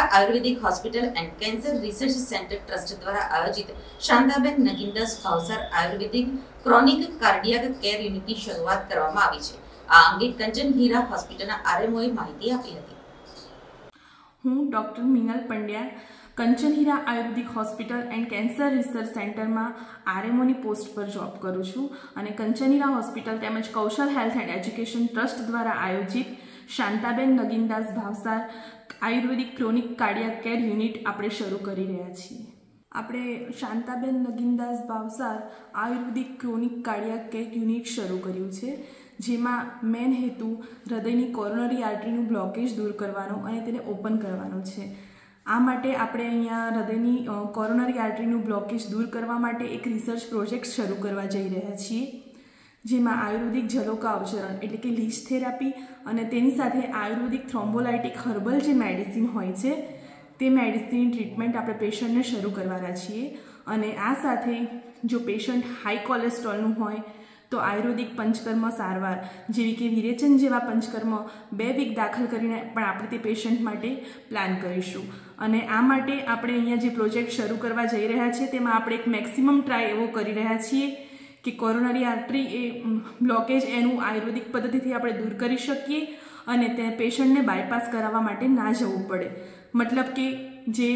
Ayurvedic hospital and cancer research centre trust દ્વારા આયોજિત Shantaben Nagindas Bhavsar Ayurvedic chronic cardiac care યુનિટની શરૂઆત કરવામાં આવી છે. આ અંગે કંચન હીરા હોસ્પિટલના આરએમઓએ માહિતી આપી હતી. હું doctor Minal Pandya Kanchanhira Ayurvedic hospital and cancer research સેન્ટરમાં આરએમઓની પોસ્ટ પર જોબ કરું છું અને કંચનહીરા હોસ્પિટલ તેમજ Kaushal health and education trust દ્વારા આયોજિત Shantaben Nagindas Bhavsar Ayurvedic chronic cardiac care unit આપણે શરૂ કરી રહ્યા છીએ. આપણે Shantaben Nagindas Bhavsar Ayurvedic chronic cardiac care unit શરૂ કર્યું છે, જેમાં મેન હેતુ હૃદયની કોરોનરી આર્ટરીનું બ્લોકેજ દૂર કરવાનો અને તેને ઓપન કરવાનો છે. આ માટે આપણે અહીંયા હૃદયની કોરોનરી આર્ટરીનું બ્લોકેજ દૂર કરવા માટે એક રિસર્ચ પ્રોજેક્ટ શરૂ કરવા જઈ રહ્યા છીએ. જેમાં આયુર્વેદિક જલોકા અવચરણ એટલે કે લીચ થેરાપી અને તેની સાથે આયુર્વેદિક થ્રોમ્બોલાઇટિક હર્બલ જે મેડિસિન હોય છે, તે મેડિસિન ટ્રીટમેન્ટ આપણે પેશન્ટને શરૂ કરવાના છીએ. અને આ સાથે જો પેશન્ટ હાઈ કોલેસ્ટ્રોલનું હોય, તો આયુર્વેદિક પંચકર્મ સારવાર, જેવી કે વિરેચન જેવા પંચકર્મ બે વીક દાખલ કરીને પણ આપણે તે પેશન્ટ માટે પ્લાન કરીશું. અને આ માટે આપણે અહીંયા જે પ્રોજેક્ટ શરૂ કરવા જઈ રહ્યા છીએ, તેમાં આપણે એક મેક્સિમમ ટ્રાય એવો કરી રહ્યા છીએ. કે કોરોનરી આર્ટરી એ બ્લોકેજ એનું આયુર્વેદિક પદ્ધતિથી આપણે દૂર કરી શકીએ અને તે પેશન્ટને બાયપાસ કરાવવા માટે ના જવું પડે. મતલબ કે જે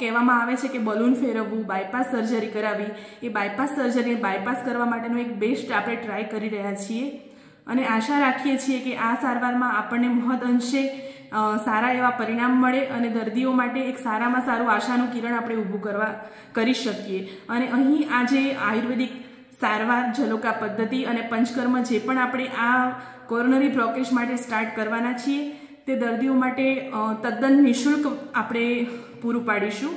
કહેવામાં આવે છે કે બલૂન ફેરવવું બાયપાસ સર્જરી કરાવી એ બાયપાસ સર્જરી બાયપાસ કરવા માટેનો એક બેસ્ટ આપણે ટ્રાય કરી રહ્યા છીએ. અને આશા રાખીએ છીએ કે આ સારવારમાં આપણને મહદ અંશે સારા એવા પરિણામ મળે અને દર્દીઓ માટે એક સારામાં સારું આશાનું કિરણ આપણે ઊભું કરવા, કરી શકીએ. અને અહીં આ જે આયુર્વેદિક સારવાર જલોકા પદ્ધતિ અને પંચકર્મ જે પણ આપણે આ કોરોનરી બ્લોકેજ માટે સ્ટાર્ટ કરવાના છીએ, તે દર્દીઓ માટે તદ્દન નિઃશુલ્ક આપણે પૂરું પાડીશું.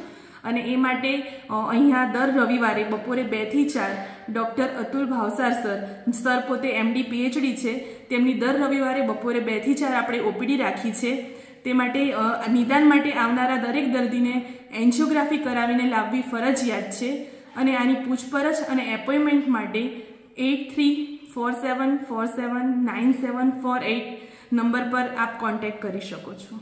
અને એ માટે અહીંયા દર રવિવારે બપોરે બેથી ચાર doctor Atul Bhavsar sir sir પોતે એમડી પીએચડી છે, તેમની દર રવિવારે બપોરે બેથી ચાર આપણે ઓપીડી રાખી છે. તે માટે નિદાન માટે આવનારા દરેક દર્દીને એન્જિયોગ્રાફી કરાવીને લાવવી ફરજિયાત છે. અને આની પૂછપરછ અને એપોઇન્ટમેન્ટ માટે eight three four seven four seven nine seven four eight number પર આપ કોન્ટેક્ટ કરી શકો છો.